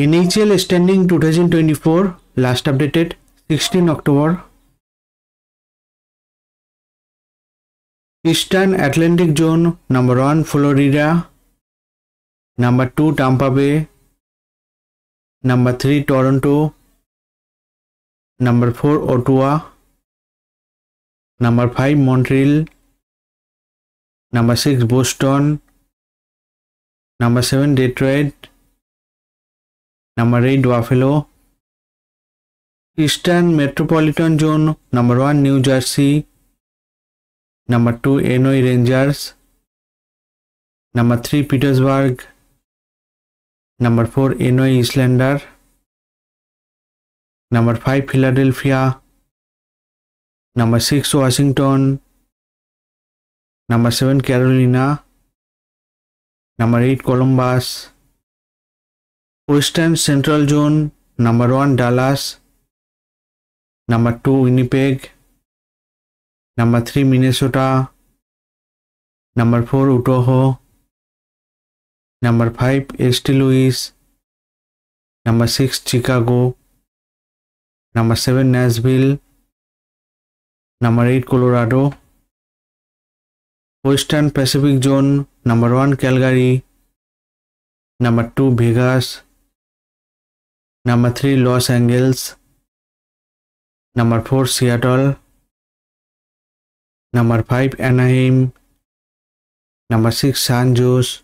NHL standing 2024 last updated 16 October. Eastern Atlantic Zone number 1 Florida, number 2 Tampa Bay, number 3 Toronto, number 4 Ottawa, number 5 Montreal, number 6 Boston, number 7 Detroit, Number 8, Buffalo. Eastern Metropolitan Zone. Number 1, New Jersey. Number 2, Illinois Rangers. Number 3, Pittsburgh. Number 4, Illinois Islander. Number 5, Philadelphia. Number 6, Washington. Number 7, Carolina. Number 8, Columbus. Western central zone number one Dallas number two Winnipeg number three Minnesota number four Utah number five S T Louis number six Chicago number seven Nashville number eight Colorado western Pacific zone number one Calgary number two Vegas number 3 Los Angeles number 4 Seattle number 5 Anaheim number 6 San Jose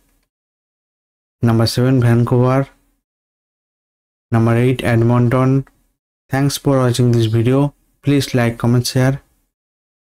number 7 Vancouver number 8 Edmonton thanks for watching this video please like comment share